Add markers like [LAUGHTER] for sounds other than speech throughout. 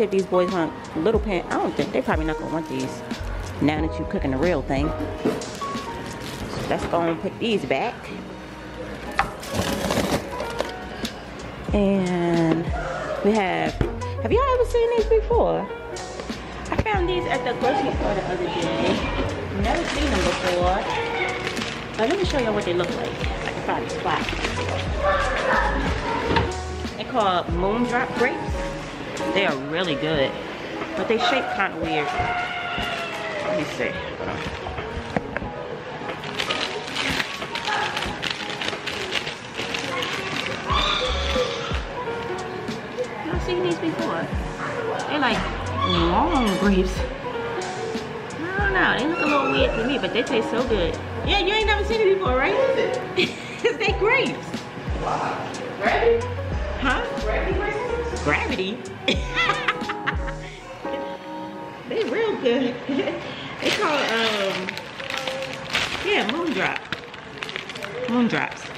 see if these boys want little pan, I don't think, they probably not gonna want these now that you're cooking the real thing. So let's go and put these back. And we have, have y'all ever seen these before? I found these at the grocery store the other day. Never seen them before. But let me show y'all what they look like. I can find a spot. They're called Moondrop grapes. They are really good. But they shape kind of weird. Let me see. I've seen these before. They're like long grapes. I don't know. They look a little weird to me, but they taste so good. Yeah, you ain't never seen it before, right? It's [LAUGHS] they grapes. Wow. Huh? Gravity they real good. they call um yeah, moon drop. Moon to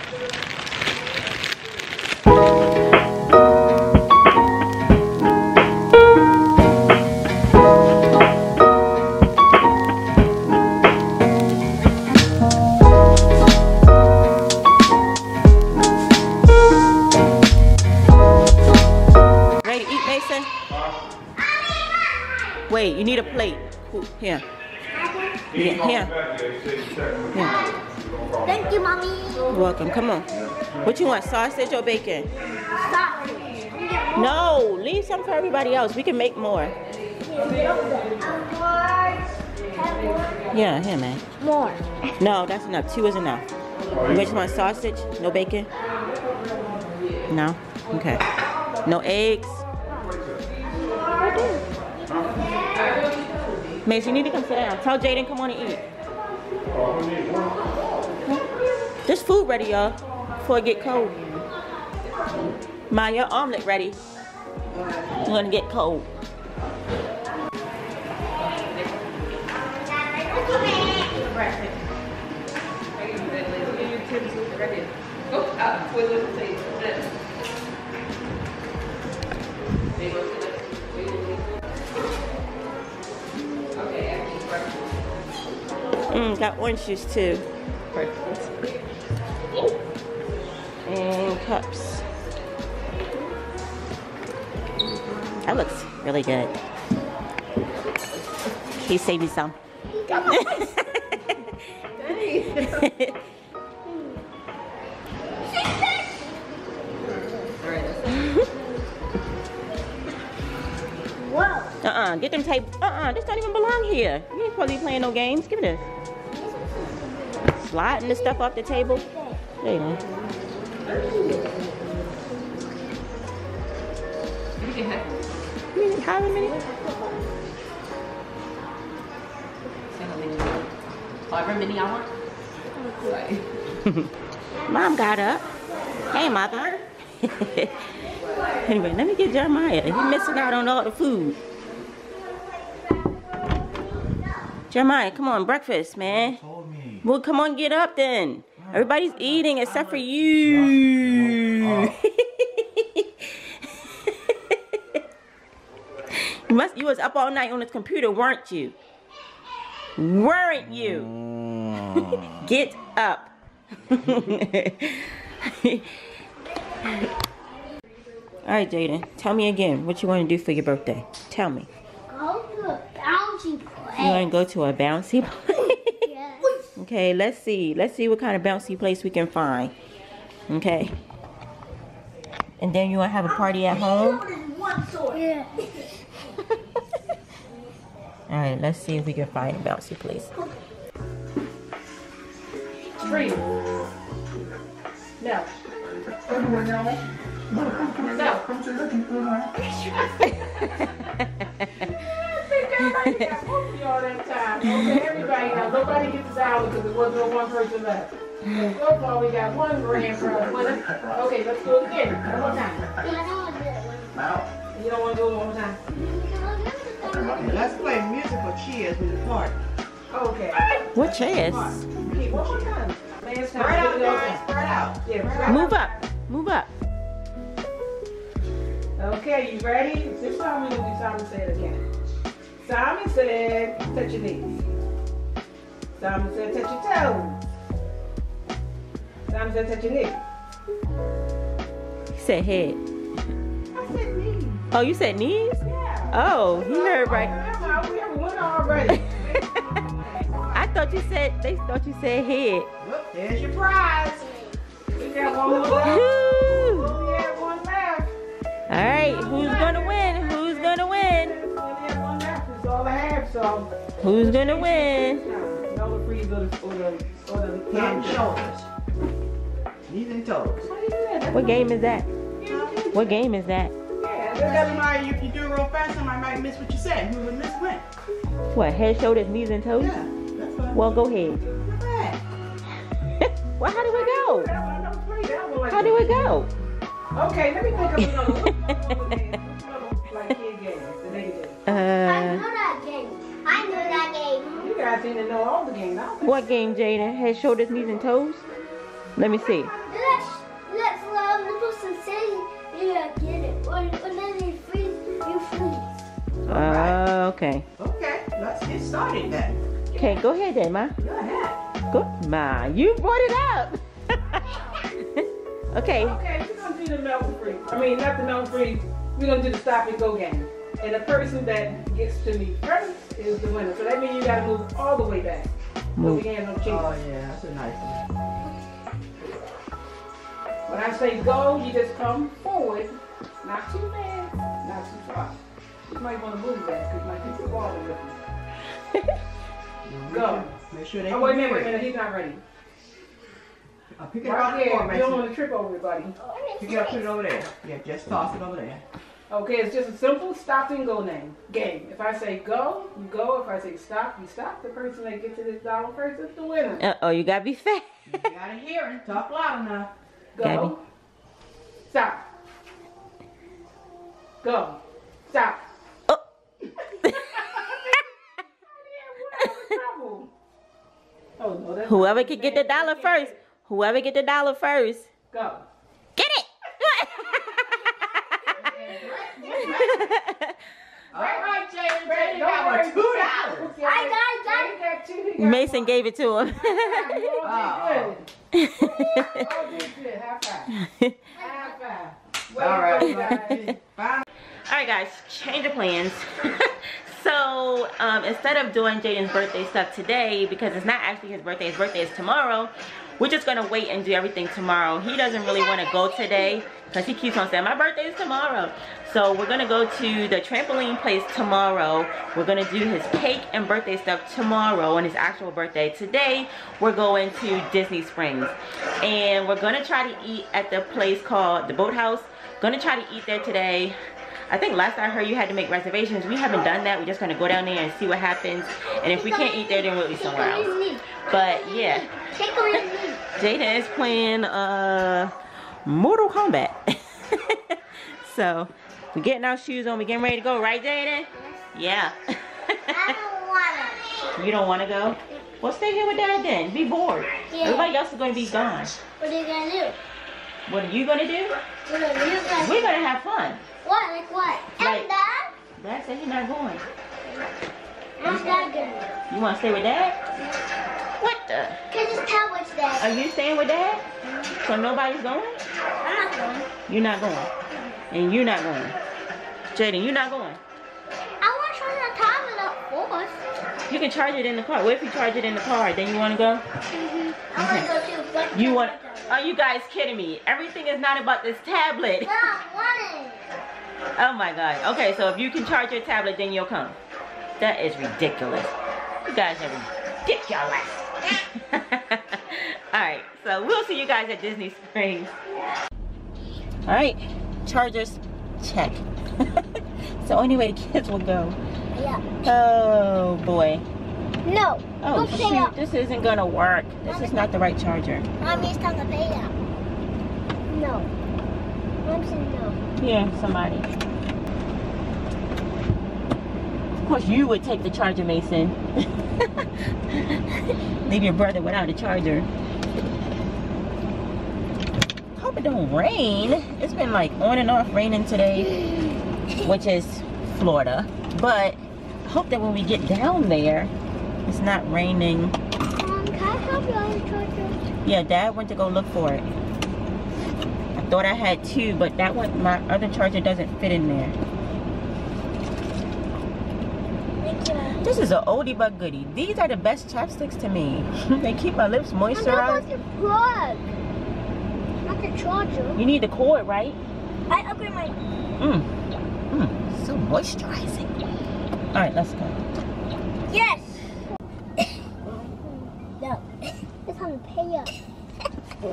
you need a plate. Here. Yeah, here. Here. Thank you, mommy. You're welcome. Come on. What you want, sausage or bacon? Stop. No, leave some for everybody else. We can make more. Yeah, here, man. More. No, that's enough. Two is enough. You just want sausage? No bacon? No? Okay. No eggs? Mace, you need to come sit down. Tell Jaden come on and eat. This food ready, y'all, before it get cold. Ma, your omelet ready. It's gonna get cold. Go got orange juice too. And cups. That looks really good. Can you save me some? [LAUGHS] Whoa. Uh-uh, get them tape. Uh-uh, this don't even belong here. You ain't supposed to be playing no games. Give it this. Sliding the stuff off the table. There you go. Yeah. You need However many. However many I want. [LAUGHS] Mom got up. Hey, mother. [LAUGHS] anyway, let me get Jeremiah. He's missing out on all the food. Jeremiah, come on, breakfast, man. Told me. Well, come on, get up then. Everybody's eating except for you. [LAUGHS] you must. You was up all night on the computer, weren't you? Weren't you? Mm. [LAUGHS] Get up. [LAUGHS] All right, Jaden. Tell me again what you want to do for your birthday. Tell me. Go to a bouncy You want to go to a bouncy place? Yes. okay, let's see. Let's see what kind of bouncy place we can find. Okay. And then you want to have a party at home? Yeah. [LAUGHS] All right, let's see if we can find a bouncy place. Tree. No. No. [LAUGHS] that time. Okay, everybody now. Nobody gets this hour because there wasn't no one person left. So far, we got one grand prize winner. Okay, let's do it again. One more time. I don't want to do it. You don't want to do it one more time? Okay, let's play musical chairs with the party. Okay. What chairs? Okay, one more time. Last time. Spread out, Get guys. Spread out. Yeah, spread Move up. Move up. Okay, you ready? This time we're gonna do Simon said again. Simon said, touch your knees. Simon said, touch your toes. Simon said, touch your knees. He said head. I said knees. Oh, you said knees? Yeah. Oh, he heard right. Remember, we have one already. [LAUGHS] I thought you said they thought you said head. Well, there's your prize. we got one more left. We only have one left. All right, who's gonna win? Who's gonna win? All So, Who's gonna win? now, no freeze or the or the or the Head and shoulders. Knees and toes. Why you do that? That's What game is that? What game is that? Yeah, Because that's somebody, if you do it real fast, somebody might miss what you said. Who would miss when? What head, shoulders, knees, and toes? Yeah, that's fine. Well, go ahead. [LAUGHS] Well, how do it go? That one, number three, that one like How do it go? Okay, let me think of another one. Another [LAUGHS] like kid games, the nigga games. I Uh, game. You guys know all the games. I what game, Jaden? Head, shoulders, knees, and toes? Let me see. Let's let's um the person say yeah get it or, or then you freeze you freeze. Uh, okay. Okay, let's get started then. Okay, go ahead then, ma. Go ahead. Go, ma. You brought it up. [LAUGHS] okay. Okay, we're gonna do the Melvin free. I mean, not the Melvin free. We're gonna do the stop and go game. And the person that gets to me first is the winner. So that means you gotta move all the way back. So we ain't no Oh yeah, that's a nice one. When I say go, you just come forward. Not too fast, not too far. You might wanna move that because my people falling with me. Go. Make sure they Oh, wait a minute, wait a minute. He's not ready. I'll pick it Right the here. You don't want to trip over everybody. Pick it up, put it over there. Yeah, just toss it over there. Okay, it's just a simple stop and go name game. If I say go, you go. If I say stop, you stop. The person that gets to this dollar first is the winner. Uh oh, you gotta be fast. You gotta hear him. Talk loud enough. Go. Stop. Go. Stop. Oh. [LAUGHS] Oh no, Whoever can get the dollar first. Whoever get the dollar first. Go. Get it. All right, Jaden. Ready, Jaden got worry. two dollars. I got it, got He got two, got Mason one. gave it to him. [LAUGHS] You all did good. All did good. High five. [LAUGHS] High five. Way All to right. go, guys. Fine. All right, guys, change of plans. [LAUGHS] so um, instead of doing Jaden's birthday stuff today, because it's not actually his birthday, his birthday is tomorrow. We're just gonna wait and do everything tomorrow. He doesn't really want to go today because he keeps on saying my birthday is tomorrow. So we're gonna go to the trampoline place tomorrow. We're gonna do his cake and birthday stuff tomorrow on his actual birthday. Today we're going to Disney Springs, and we're gonna try to eat at the place called the Boathouse. Gonna try to eat there today. I think last time I heard you had to make reservations. We haven't done that. We're just gonna go down there and see what happens. And if we can't eat there, then we'll eat somewhere else. But yeah, Take away me. Jaden is playing uh Mortal Kombat. [LAUGHS] so we're getting our shoes on. We're getting ready to go, right, Jaden? Yeah. [LAUGHS] I don't wanna. you don't want to go? Well, stay here with Dad then. Be bored. Yeah. Everybody else is gonna be gone. What are you gonna do? What are you do? Are you gonna We're gonna have fun. What? Like what? Like- And Dad? Dad said he's not going. What's Dad gonna You want to stay with Dad? What the? Can just tell which Dad. Are you staying with Dad? So nobody's going? I'm not going. You're not going. And you're not going. Jaden, you're not going. I want to try the tablet up first. You can charge it in the car. What if you charge it in the car? Then you want to go? Mm-hmm. I want to go too. But You want? Are you guys kidding me? Everything is not about this tablet. Oh my god. Okay, so if you can charge your tablet, then you'll come. That is ridiculous. You guys are ridiculous. [LAUGHS] Alright, so we'll see you guys at Disney Springs. Alright, chargers, check. [LAUGHS] so anyway, the kids will go. Yeah. Oh boy. No. Oh Don't shoot, this isn't gonna work. This is not the right charger. Mommy's pay up. No. Mom said no. Yeah, somebody. Of course, you would take the charger, Mason. [LAUGHS] Leave your brother without a charger. Hope it don't rain. It's been like on and off raining today, which is Florida. But hope that when we get down there, it's not raining. Um, can I help you on the charger? Yeah, Dad went to go look for it. I thought I had two, but that one, my other charger doesn't fit in there. This is an oldie but goodie. These are the best chapsticks to me. [LAUGHS] they keep my lips moisturized. was moisturized. the plug. Not the charger. You need the cord, right? I upgrade my. Mmm. Mmm. So moisturizing. All right, let's go. Yes! no. It's on the pay up. That's on the pay up. Uh,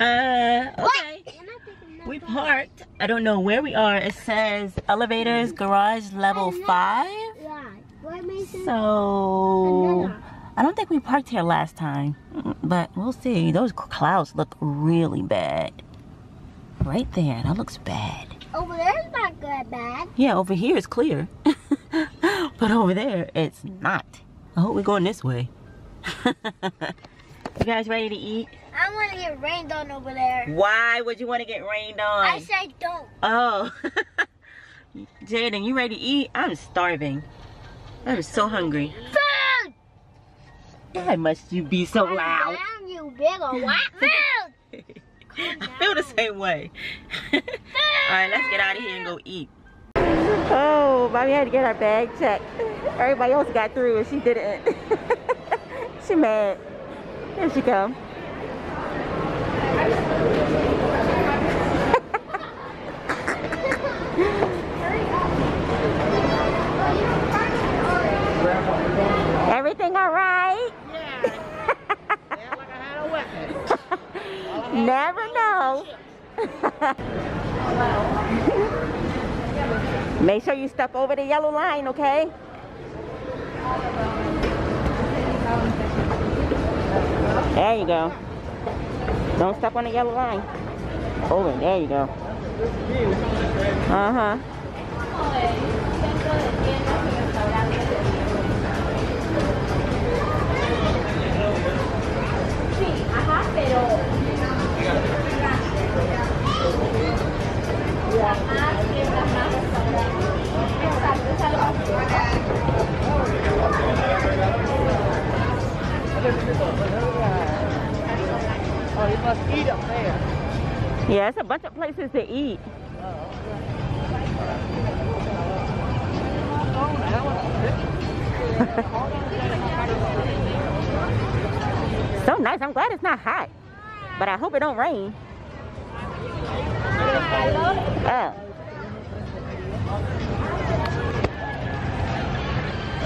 okay. We're not taking that We parked. I don't know where we are. It says elevators, garage level five. Yeah. Why Mason? So I don't think we parked here last time, but we'll see. Those clouds look really bad. Right there, that looks bad. Over there's not good bad. Yeah, over here it's clear, [LAUGHS] but over there it's not. I hope we're going this way. [LAUGHS] you guys ready to eat? I want to get rained on over there. Why would you want to get rained on? I said don't. Oh. [LAUGHS] Jaden, you ready to eat? I'm starving. I'm so hungry. Food! Why must you be so loud? Damn you big or what? Food! I feel the same way. [LAUGHS] Alright, let's get out of here and go eat. Oh, Bobby had to get her bag checked. Everybody else got through and she didn't. [LAUGHS] she mad. Here she come. [LAUGHS] Everything all right? Yeah. [LAUGHS] Never know. [LAUGHS] Make sure you step over the yellow line, okay? There you go. Don't step on the yellow line. Over, there you go. Uh-huh. Oh, you must eat up there. Yeah, it's a bunch of places to eat. [LAUGHS] so nice. I'm glad it's not hot. But I hope it don't rain. Oh.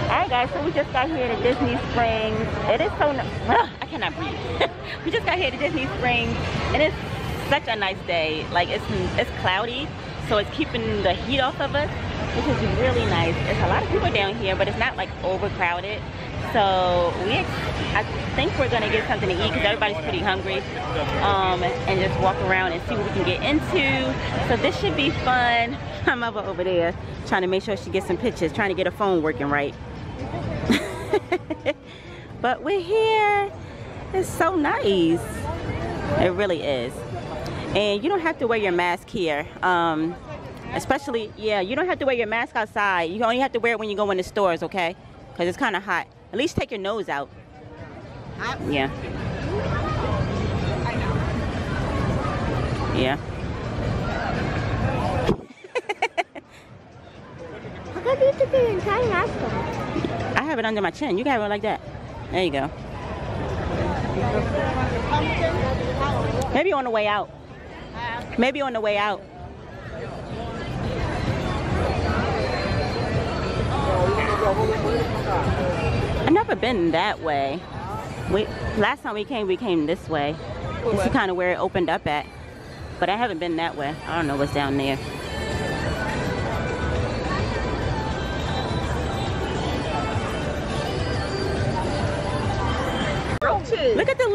Alright guys, so we just got here to Disney Springs. It is so nice. [LAUGHS] Cannot breathe. [LAUGHS] we just got here to Disney Springs and it's such a nice day. Like it's it's cloudy, so it's keeping the heat off of us, which is really nice. There's a lot of people down here, but it's not like overcrowded. So we, I think we're gonna get something to eat because everybody's pretty hungry, um, and just walk around and see what we can get into. So this should be fun. [LAUGHS] I'm over over there trying to make sure she gets some pictures, trying to get her phone working right. [LAUGHS] but we're here. It's so nice. It really is. And you don't have to wear your mask here. Um, especially, yeah, you don't have to wear your mask outside. You only have to wear it when you go in the stores, okay? Because it's kind of hot. At least take your nose out. Hot? Yeah. Yeah. How come you took your entire mask? I have it under my chin. You can have it like that. There you go. Maybe on the way out. Maybe on the way out. I've never been that way. We last time we came, we came this way. This is kind of where it opened up at. But I haven't been that way. I don't know what's down there.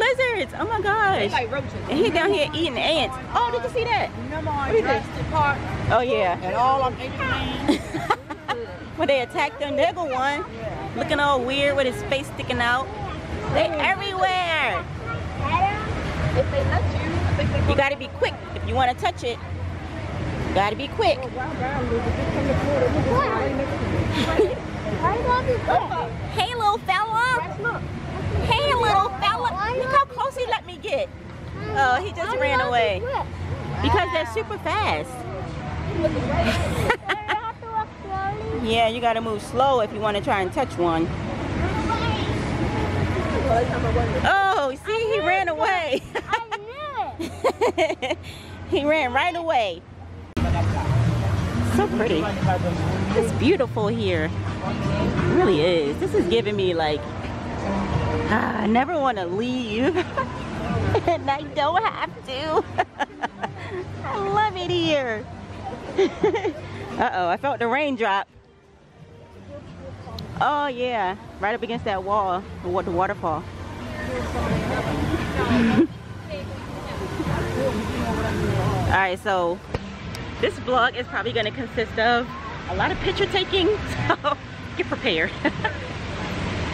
Lizards. Oh my They gosh. like roaches. And he down here eating ants. Oh, did you see that? Remember on Jurassic Park Oh yeah. and all them ate man? Where they attacked the nigga one. Looking all weird with his face sticking out. They everywhere. If they let you, I think they You gotta be quick if you wanna touch it. You gotta be quick. Hey little fella. Hey little fella. Look how close he let me get. Oh, he just ran away. Because they're super fast. [LAUGHS] Yeah, you gotta move slow if you wanna try and touch one. Oh, see, he ran away. [LAUGHS] he ran right away. So pretty. It's beautiful here. It really is. This is giving me like, ah, I never want to leave. [LAUGHS] and I don't have to. [LAUGHS] I love it here. [LAUGHS] Uh-oh, I felt the raindrop. Oh yeah, right up against that wall, the the waterfall. All right, so this vlog is probably going to consist of a lot of picture taking, so get prepared.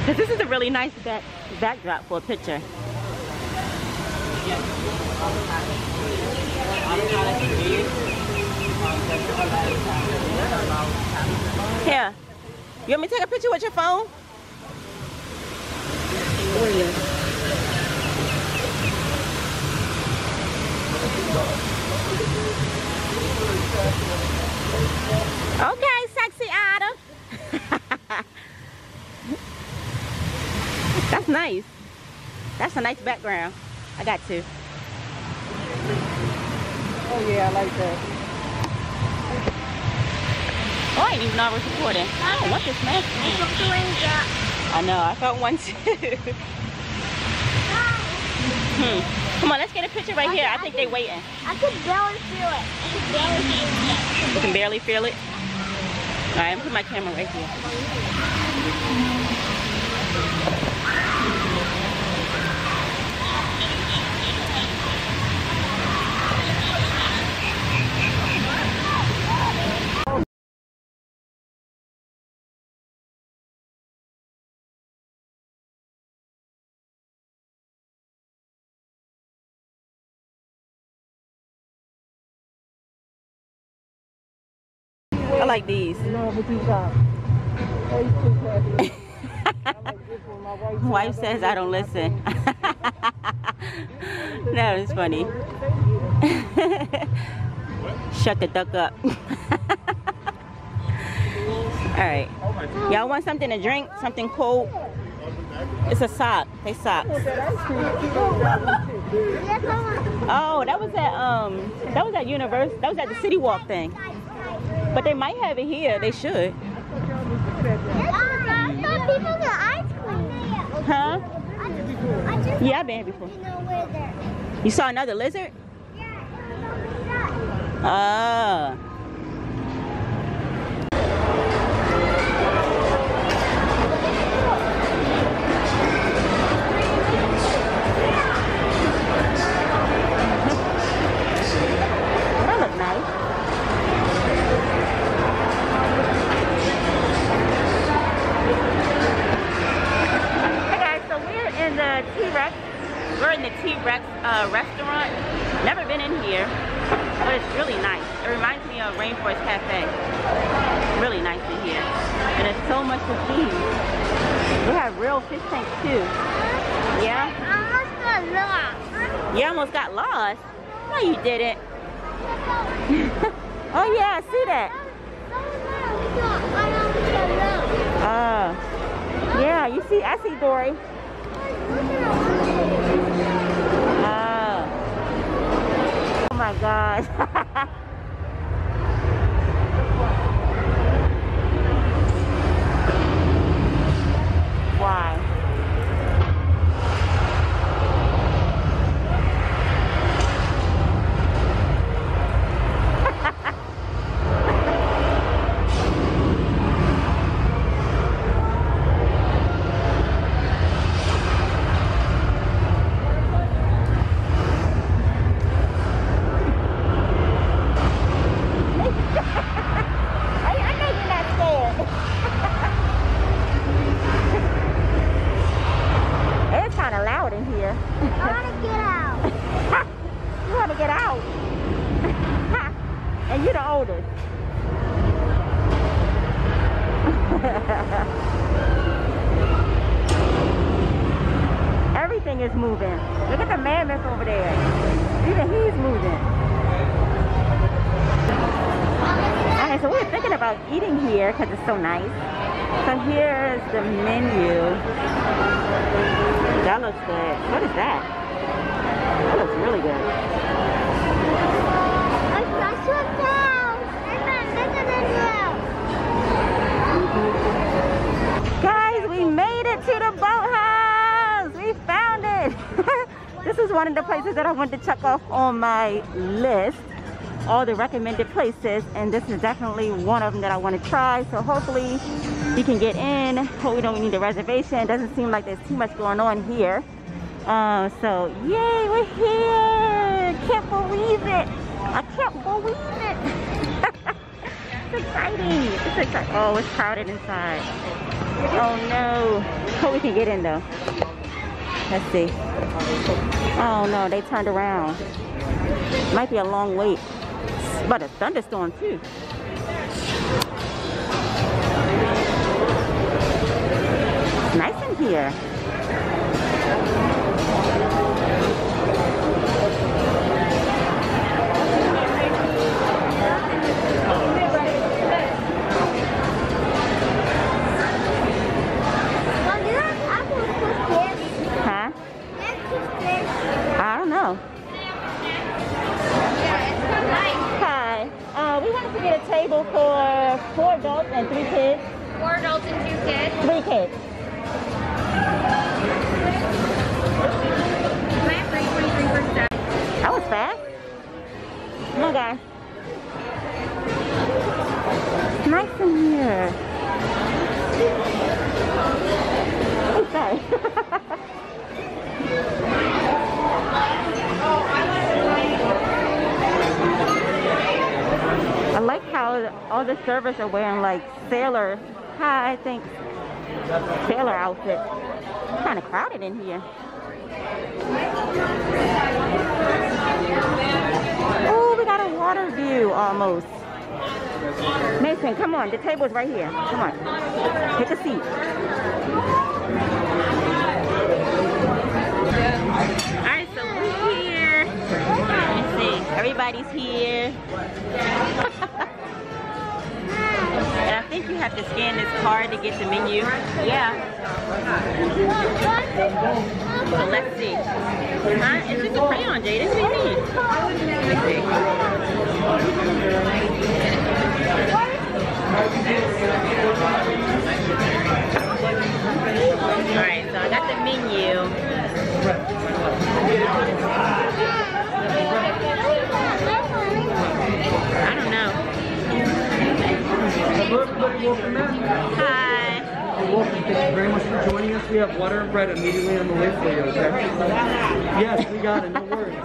Because this is a really nice back, backdrop for a picture. Here, you want me to take a picture with your phone? Okay, sexy Adam. [LAUGHS] That's nice. That's a nice background. I got to. Oh yeah, I like that. Oh, I didn't even know I was recording. I don't want this mask. I know, I felt one too. [LAUGHS] hmm. Come on, let's get a picture right here. I think they're waiting. I can barely feel it. I could barely feel it. You can barely feel it. All right, I'm put my camera right here. Like these. No, but you got. Way too happy. [LAUGHS] Like. My wife. Says I don't listen. that was [LAUGHS] funny. [LAUGHS] Shut the duck up. All right. Y'all want something to drink? Something cold? It's a sock. They socks. Oh, that was at um that was at Universe. That was at the City Walk thing. But they might have it here. They should. I thought people got ice cream. Huh? Yeah, I've been here before. you know where they're. You saw another lizard? Yeah. Ah. You didn't. [LAUGHS] oh yeah, I see that. Oh. Uh, yeah, you see, I see Dory. We're thinking about eating here because it's so nice. So here's the menu. That looks good. What is that? That looks really good. I saw your house. And then look at the house. Guys, we made it to the boathouse. We found it. [LAUGHS] this is one of the places that I wanted to check off on my list. All the recommended places, and this is definitely one of them that I want to try. So hopefully we can get in. Hope we don't need a reservation. It doesn't seem like there's too much going on here. Uh, so yay, we're here! Can't believe it! I can't believe it! [LAUGHS] it's exciting! It's exciting. Oh, it's crowded inside. Oh no. Hope we can get in though. Let's see. Oh no, they turned around. Might be a long wait. But a thunderstorm too. It's nice in here. Three kids. That was fast. On, guys. It's nice in here. Oh, sorry. [LAUGHS] I like how all the servers are wearing like sailor, hi, I think, sailor outfit. Kind of crowded in here. Oh, we got a water view almost. Mason, come on. The table's right here. Come on. Take a seat. All right, so we're here. Everybody's here. Have to scan this card to get the menu. Yeah. So let's see. Huh? It's just a crayon, Jade. That's what you mean. Let's see. Alright, so I got the menu. Hi. You're welcome. Thank you very much for joining us. We have water and bread immediately on the way for you, okay? Yes, we got it, no worries.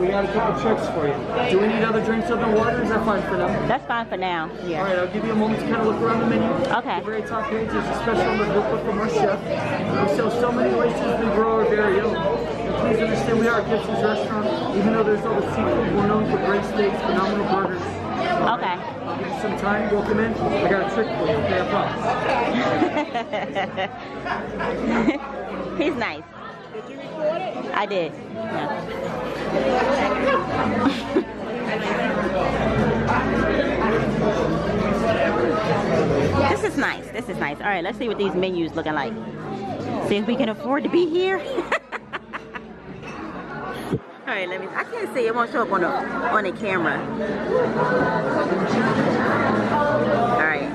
We got a couple tricks for you. Do we need other drinks other than water? Is that fine for now? That's fine for now. Yeah. All right, I'll give you a moment to kind of look around the menu. Okay. The very top page is a special booklet from our chef. We sell so many oysters, we grow our very own. And please understand we are a Gibson's restaurant. Even though there's all the seafood, we're known for great steaks, phenomenal burgers. Okay. Some time, welcome in. I got a trick for you, okay? I promise. [LAUGHS] He's nice. Did you record it? I did. This is nice. This is nice. All right, let's see what these menus looking like. See if we can afford to be here. [LAUGHS] All right, let me. I can't see. It won't show up on the on the camera. All right.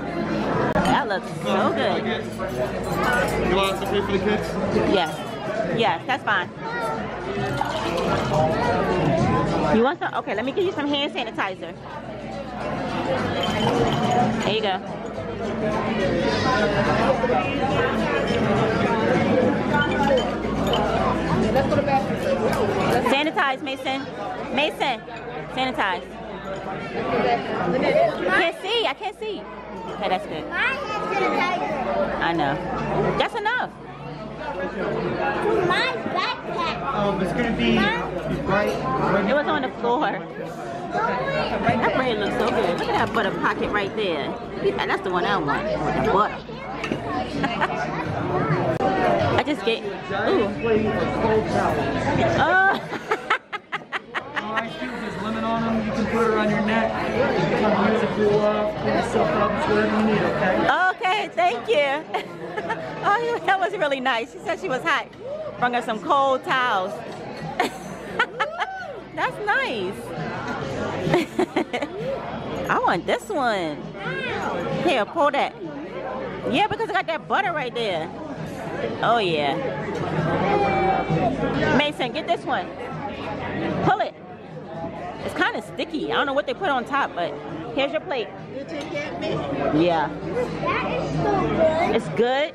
That looks so good. You want to pay for the kids? Yes. Yes, that's fine. You want some? Okay, let me give you some hand sanitizer. There you go. Let's go to bathroom. Sanitize, Mason. Mason, sanitize. Can't see. I can't see. Okay, that's good. Mine has sanitizer. I know. That's enough. My backpack. Um, it's gonna be Right? It was on the floor. That bread looks so good. Look at that butter pocket right there. Yeah, That's the one I want. With the butter. [LAUGHS] I just get. Ooh. Plate of cold towels. Oh. [LAUGHS] on them. You can put it around your neck. You can cool off, clean yourself up. It's whatever you need, okay? Okay, thank you. [LAUGHS] oh, that was really nice. She said she was hot. Brought her some cold towels. [LAUGHS] That's nice. [LAUGHS] I want this one. Here, pull that. Yeah, because I got that butter right there. Oh, yeah. Mason, get this one. Pull it. It's kind of sticky. I don't know what they put on top, but here's your plate. Yeah. That is so good. It's good.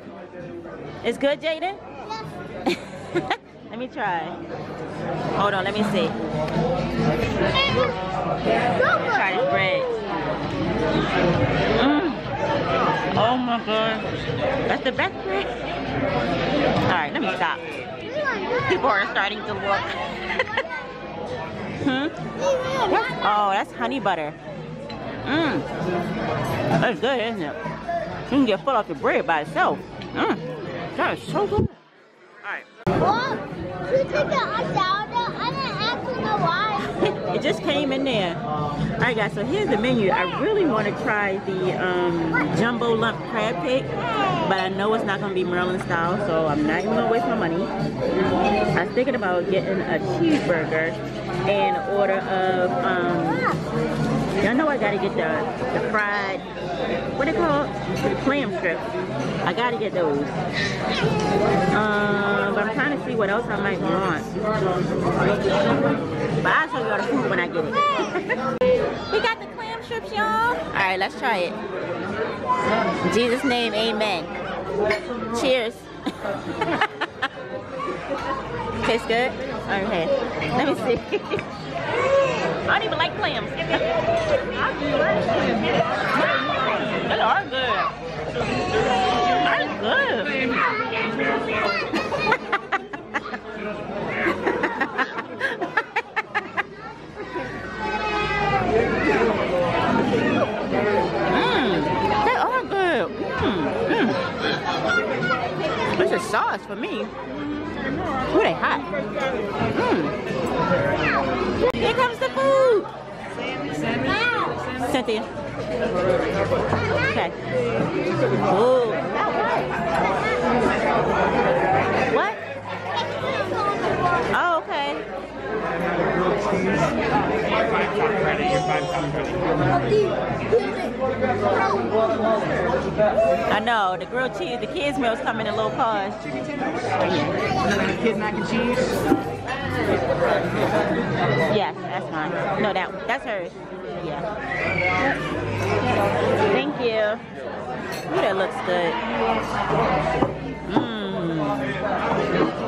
It's good, Jaden? [LAUGHS] let me try. Hold on, let me see. Try this bread. Mm. Oh my god. That's the best bread. Alright, let me stop. People are starting to look. [LAUGHS] hmm? Oh, that's honey butter. Mmm. That's good, isn't it? You can get full off the bread by itself. Mmm. That is so good. Alright. Well, took the. I didn't actually know why. [LAUGHS] it just came in there. Alright guys, so here's the menu. I really want to try the um, jumbo lump crab cake, but I know it's not going to be Maryland style, so I'm not even going to waste my money. I was thinking about getting a cheeseburger and order of, um, y'all know I got to get the, the fried, what they call The clam strips. I got to get those. Um, but I'm trying to see what else I might want. But I'll show y'all the food when I get it. [LAUGHS] we got the clam strips, y'all. All right, let's try it. In Jesus' name, amen. Cheers. [LAUGHS] [LAUGHS] Tastes good? Okay. Let me see. [LAUGHS] I don't even like clams. [LAUGHS] They are good. Mmm, they are good. Mmm, mmm. This is sauce for me. Ooh, they hot. Mmm. Here comes the food. Cynthia. Okay. Ooh. What? Oh. I know, the grilled cheese, the kids' meals come in a little cost. Chicken tenders. Kid mac and cheese. Yes, that's mine. No, that that's hers. Yeah. Thank you. Ooh, that looks good. Mmm.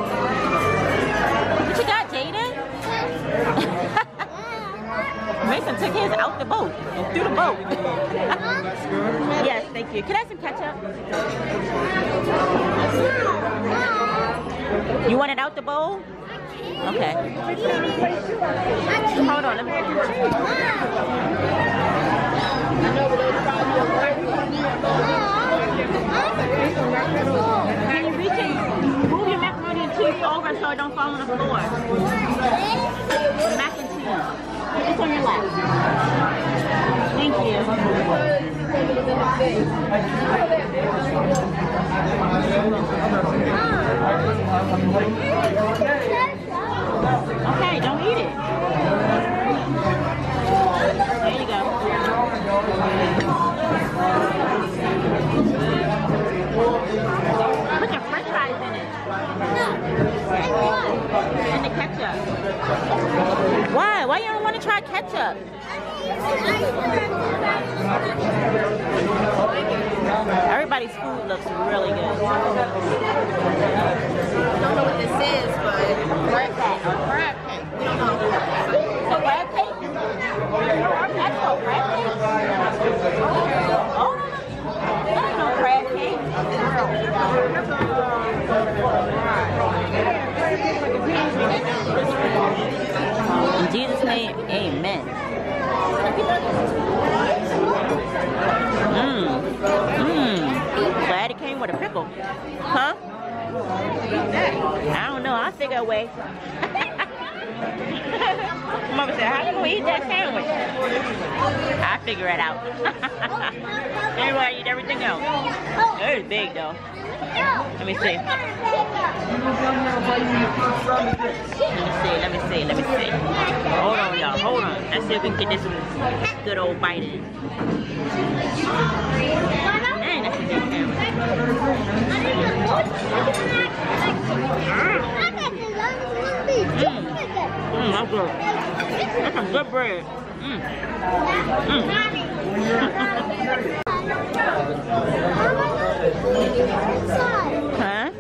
Mason took his out the boat through the boat. [LAUGHS] yes, thank you. Can I have some ketchup? You want it out the bowl? Okay. Hold on, let me Can you reach and move your macaroni and cheese over so it don't fall on the floor? Mac and cheese. It's on your lap. Thank you. Okay, don't eat it. There you go. Put your french fries in it. And the ketchup. Why? Why you don't want to try ketchup? Everybody's food looks really good. don't know what this is, but crab Amen. Amen. Mmm. Mmm. Glad it came with a pickle. Huh? I don't know. I'll figure a way. Mama said, how can we eat that sandwich? I'll figure it out. [LAUGHS] Anyway, I eat everything else. It is big though. Let me see. Let me see, let me see, let me see. Hold on, y'all, hold on. Let's see if we can get this good old bite in. Dang, that's a big sandwich. Mmm, that's good. That's some good bread. Mmm. [LAUGHS] Huh?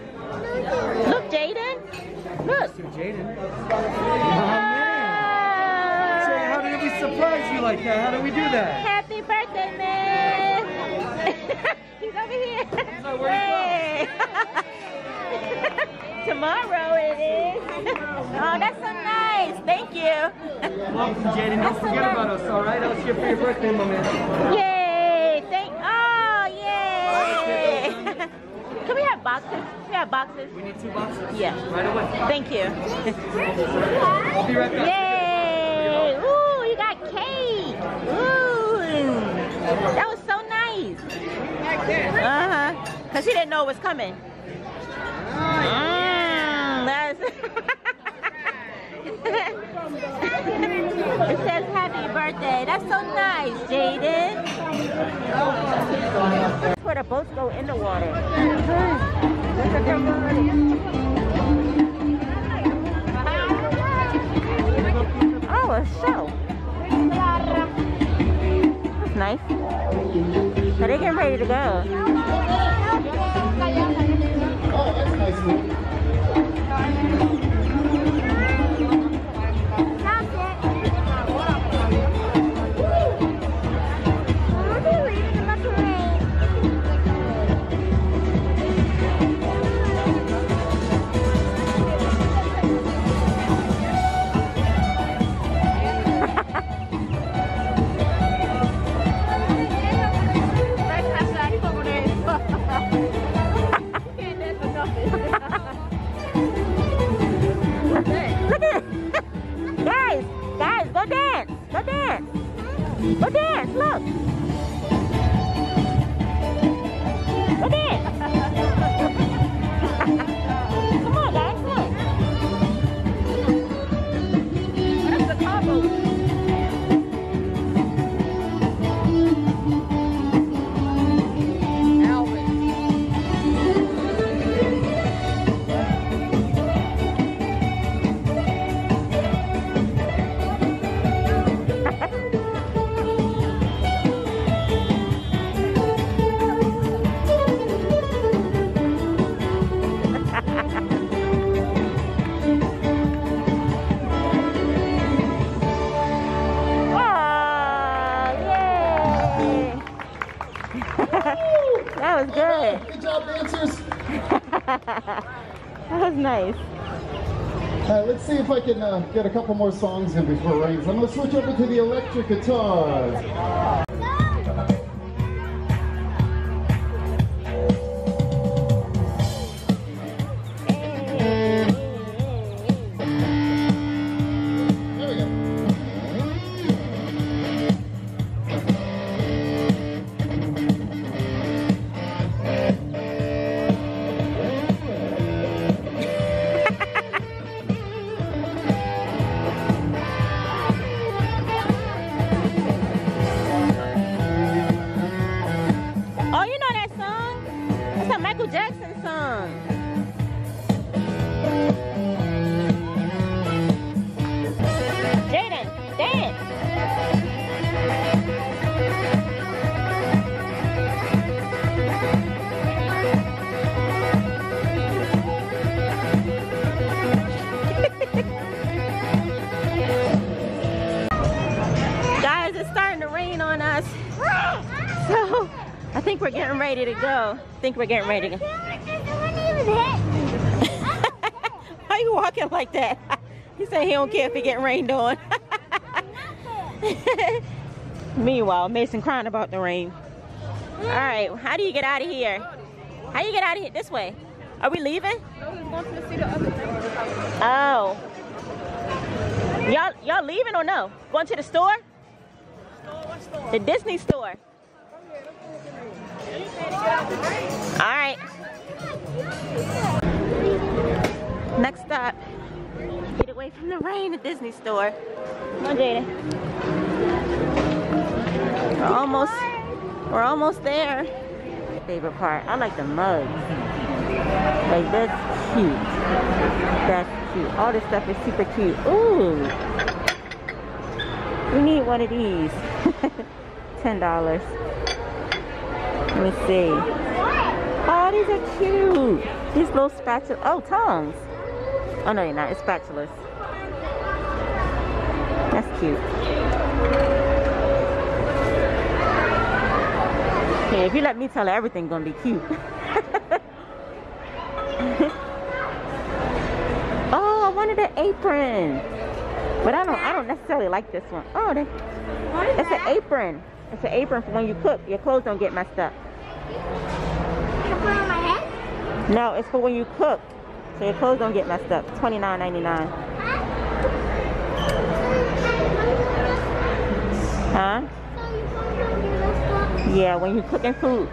Look, Jaden. Look. Jaden. Oh, man. Say, how did we surprise you like that? How did we do that? Happy birthday, man! [LAUGHS] He's over here. where Hey. [LAUGHS] Tomorrow it is. [LAUGHS] oh, that's so nice. Thank you. Welcome, Jaden. Don't forget about us, all right? I'll ship for your birthday, my man. Yay! Thank. Oh, yay! Can we have boxes? Have boxes? We need two boxes. Yeah. Right away. Thank you. I'll be right back. Yay! Ooh, you got cake. Ooh, that was so nice. Uh huh. Cause he didn't know it was coming. Mm, that's. [LAUGHS] it says happy birthday. That's so nice, Jaden. That's where the boats go in the water. Oh, a show. That's nice. So they're getting ready to go. Let's see if I can uh, get a couple more songs in before it rains. I'm going to switch over to the electric guitars. Ready to go. I think we're getting ready to go. Why you walking like that? [LAUGHS] He said he don't care if it get rained on. [LAUGHS] Meanwhile, Mason crying about the rain. All right, how do you get out of here? How you get out of here? This way. Are we leaving? No, we're going to see the other thing. Oh. Y'all y'all leaving or no? Going to the store? The Disney store. All right. Next stop. Get away from the rain at Disney store. Come on, Jada. We're almost, we're almost there. Favorite part, I like the mugs. Like, that's cute. That's cute. All this stuff is super cute. Ooh. We need one of these. [LAUGHS] $10 me see. Oh, these are cute. These little spatulas. Oh, tongs. Oh no, you're not. It's spatulas. That's cute. Yeah, if you let me tell her, everything gonna be cute. [LAUGHS] oh, I wanted an apron. But I don't I don't necessarily like this one. Oh, they, it's an apron. It's an apron for when you cook. Your clothes don't get messed up. No, it's for when you cook. So your clothes don't get messed up. Twenty nine ninety nine. Huh? Yeah, when you're cooking food.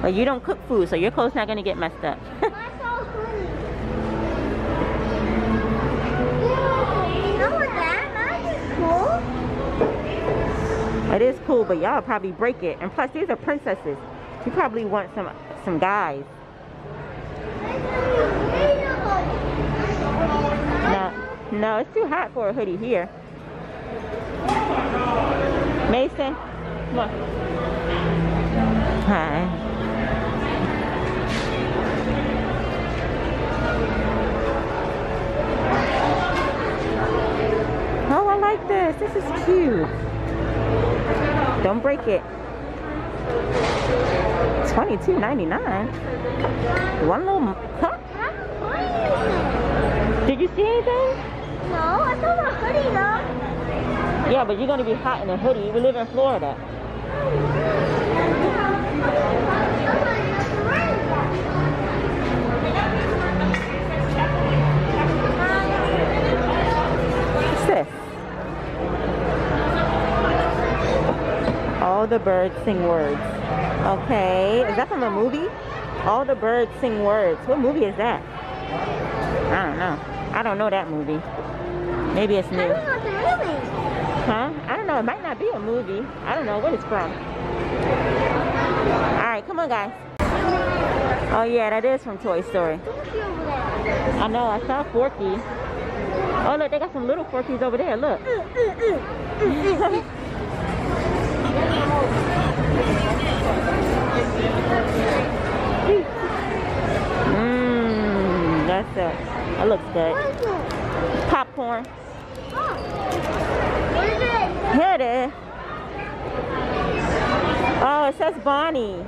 But you don't cook food, so your clothes not gonna get messed up. [LAUGHS] it is cool, but y'all probably break it. And plus, these are princesses. You probably want some some guys. No, no, it's too hot for a hoodie here. Mason, come on. Hi. Oh, I like this. This is cute. Don't break it. Twenty-two ninety-nine. One little cup. Did you see anything? No, I saw my hoodie though. Yeah, but you're gonna be hot in a hoodie. We live in Florida. What's this? All the birds sing words. Okay, is that from a movie? All the birds sing words. What movie is that? I don't know. I don't know that movie. Maybe it's new. don't know what the movie. Huh? I don't know. It might not be a movie. I don't know what it's from. All right, come on, guys. Oh yeah, that is from Toy Story. Forky over there. I know. I saw Forky. Oh look, they got some little Forkies over there. Look. [LAUGHS] [LAUGHS] Mmm, that's a. That looks good. It? Popcorn. It? Here it. Oh, it says Bonnie.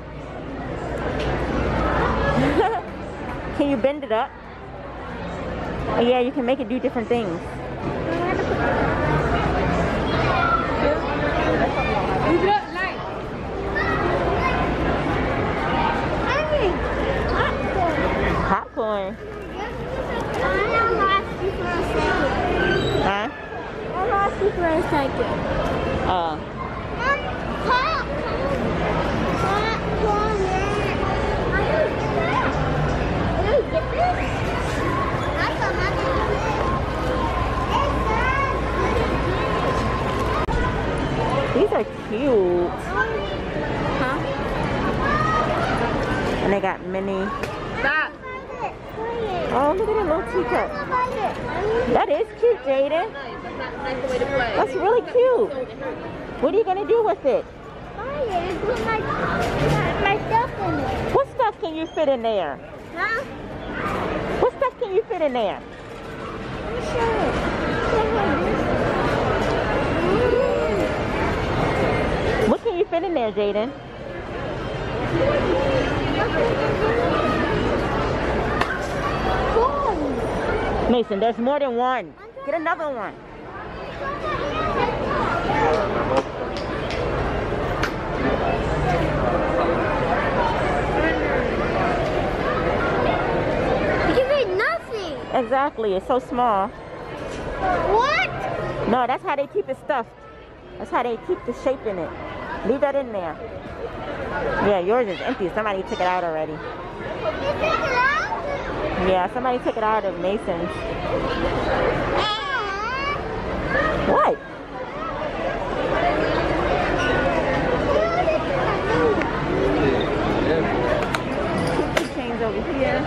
[LAUGHS] can you bend it up? Yeah, you can make it do different things. Move it up, light. Honey. Popcorn. I lost you for a second. Huh? I lost you for a second. Popcorn. Popcorn. How do you get that? How do you get this? I don't know how to these are cute. Huh? And they got mini. Stop. Oh, look at that little teacup. That is cute, Jaden. That's really cute. What are you going to do with it? What stuff can you fit in there? Huh? What stuff can you fit in there? What can you fit in there, Jaden? Mason, there's more than one. Get another one. You made nothing. Exactly, it's so small. What? No, that's how they keep it stuffed. That's how they keep the shape in it. Leave that in there. Yeah, yours is empty. Somebody took it out already. Yeah, somebody took it out of Mason's. What? Chains over here.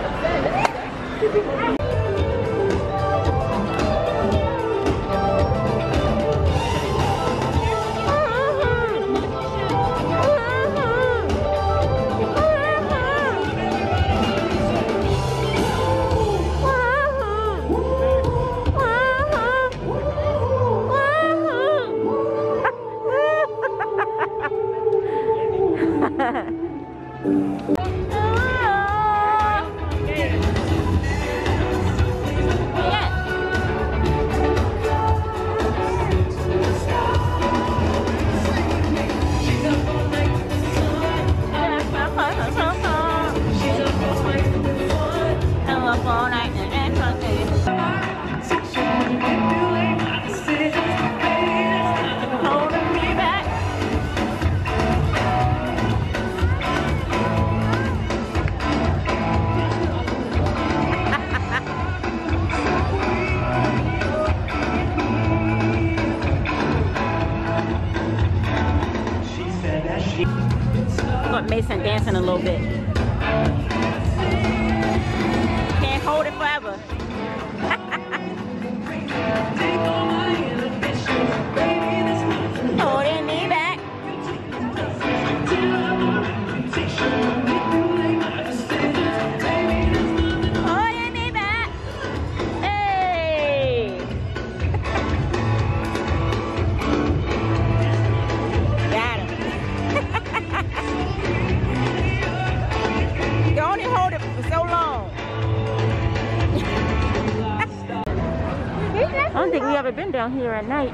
Down here at night.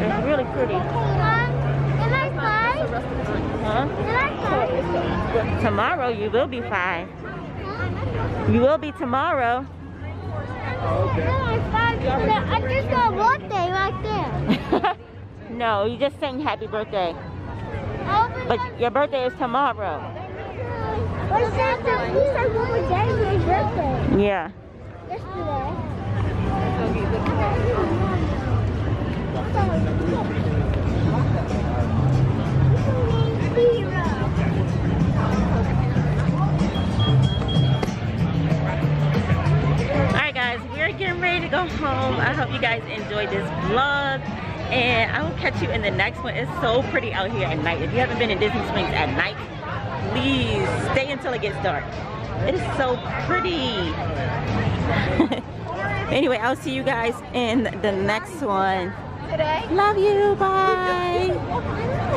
It's really pretty. Mom, am I fine? Huh? Am I fine? Tomorrow you will be fine. You will be tomorrow. I just got birthday right there. [LAUGHS] no, you just saying happy birthday. But your birthday is tomorrow. But Santa, he said one more day for his birthday. Yeah. Yesterday. I hope you guys enjoyed this vlog. And I will catch you in the next one. It's so pretty out here at night. If you haven't been in Disney Springs at night, please stay until it gets dark. It is so pretty. [LAUGHS] anyway, I'll see you guys in the next one. Today? Love you. Bye. [LAUGHS]